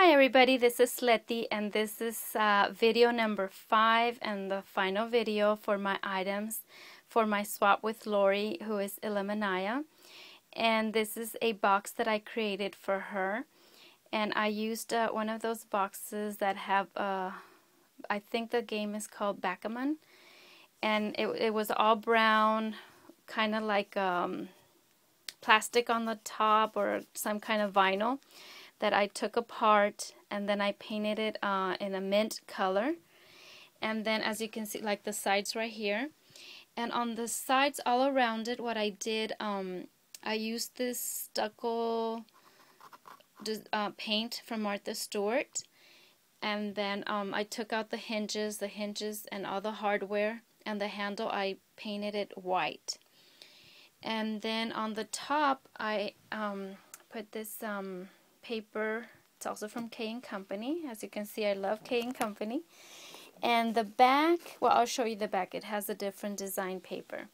Hi everybody, this is Letty and this is uh, video number 5 and the final video for my items for my swap with Lori who is Eleminiah. And this is a box that I created for her. And I used uh, one of those boxes that have, uh, I think the game is called Backgammon. And it, it was all brown, kind of like um, plastic on the top or some kind of vinyl that I took apart and then I painted it uh, in a mint color. And then as you can see like the sides right here. And on the sides all around it what I did um, I used this stucco uh, paint from Martha Stewart. And then um, I took out the hinges the hinges and all the hardware and the handle I painted it white. And then on the top I um, put this um, paper. It's also from K & Company. As you can see, I love K & Company. And the back, well, I'll show you the back. It has a different design paper.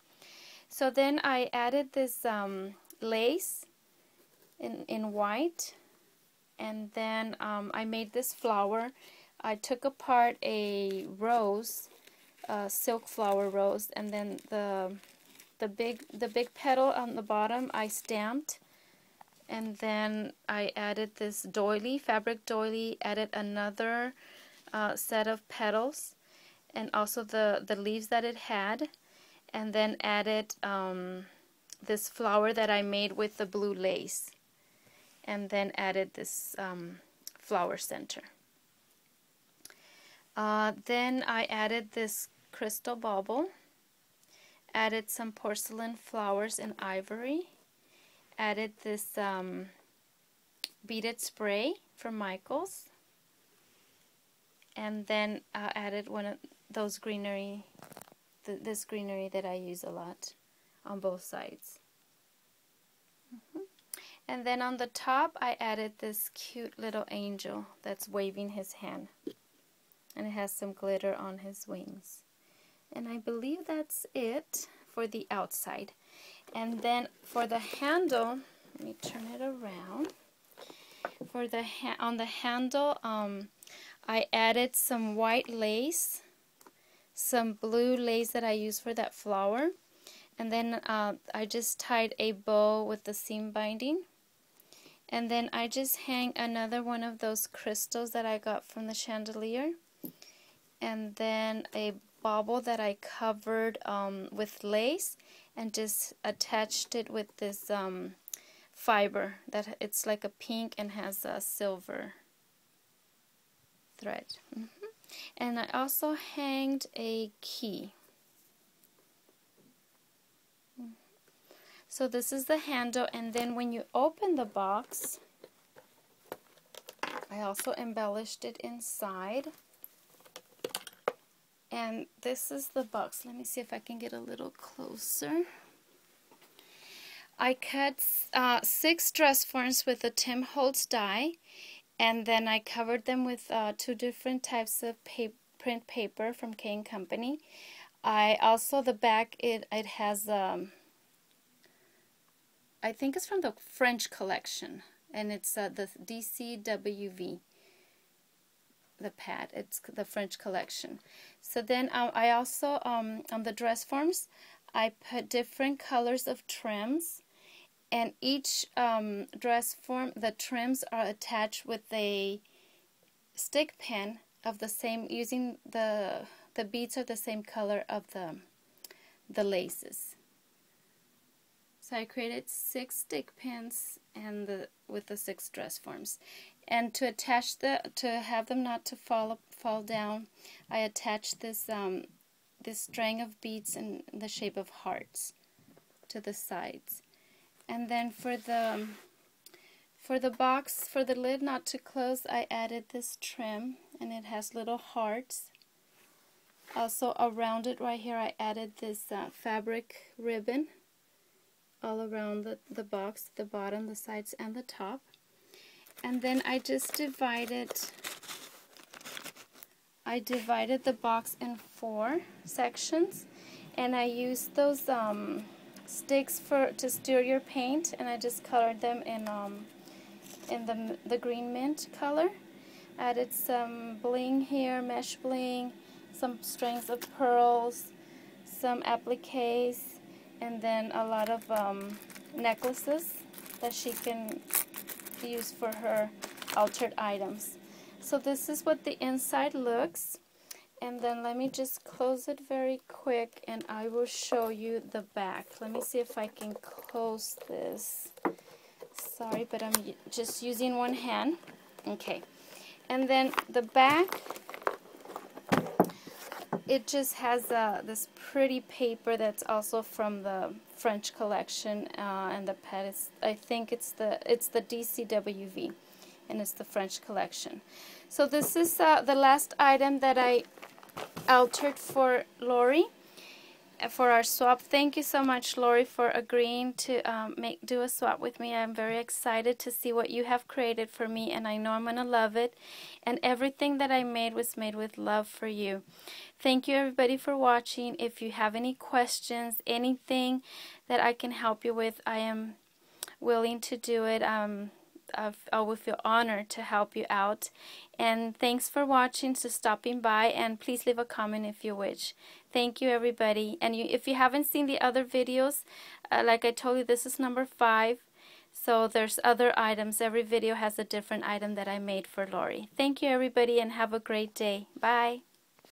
So then I added this um, lace in, in white. And then um, I made this flower. I took apart a rose, a silk flower rose, and then the the big the big petal on the bottom I stamped and then I added this doily, fabric doily, added another uh, set of petals and also the, the leaves that it had. And then added um, this flower that I made with the blue lace. And then added this um, flower center. Uh, then I added this crystal bauble, added some porcelain flowers in ivory, added this um, beaded spray from Michaels. And then I added one of those greenery th this greenery that I use a lot on both sides. Mm -hmm. and then on the top I added this cute little angel that's waving his hand. And it has some glitter on his wings. And I believe that's it for the outside and then for the handle, let me turn it around. For the on the handle, um, I added some white lace, some blue lace that I use for that flower, and then uh, I just tied a bow with the seam binding. And then I just hang another one of those crystals that I got from the chandelier. And then a bauble that I covered um, with lace and just attached it with this um, fiber that it's like a pink and has a silver thread. Mm -hmm. And I also hanged a key. So this is the handle and then when you open the box, I also embellished it inside. And this is the box. Let me see if I can get a little closer. I cut uh, six dress forms with a Tim Holtz die and then I covered them with uh, two different types of pa print paper from K & Company. I also, the back, it, it has, um, I think it's from the French collection and it's uh, the DCWV the pad. It's the French collection. So then I also, um, on the dress forms, I put different colors of trims and each um, dress form, the trims are attached with a stick pin of the same, using the, the beads are the same color of the, the laces. So I created six stick pins and the, with the six dress forms and to attach the to have them not to fall fall down I attached this um, this string of beads in the shape of hearts to the sides. And then for the for the box for the lid not to close I added this trim and it has little hearts. Also around it right here I added this uh, fabric ribbon all around the, the box the bottom the sides and the top and then I just divided I divided the box in four sections. And I used those um, sticks for to stir your paint. And I just colored them in um, in the, the green mint color. Added some bling here, mesh bling, some strings of pearls, some appliques, and then a lot of um, necklaces that she can use for her altered items. So this is what the inside looks. And then let me just close it very quick and I will show you the back. Let me see if I can close this. Sorry, but I'm just using one hand. Okay. And then the back, it just has uh, this pretty paper that's also from the French collection, uh, and the pet is, I think it's the it's the DCWV, and it's the French collection. So this is uh, the last item that I altered for Lori for our swap. Thank you so much, Lori, for agreeing to um, make do a swap with me. I'm very excited to see what you have created for me, and I know I'm going to love it. And everything that I made was made with love for you. Thank you, everybody, for watching. If you have any questions, anything that I can help you with, I am willing to do it. Um, I will feel honored to help you out. And thanks for watching, so stopping by, and please leave a comment if you wish. Thank you, everybody. And you, if you haven't seen the other videos, uh, like I told you, this is number five. So there's other items. Every video has a different item that I made for Lori. Thank you, everybody, and have a great day. Bye.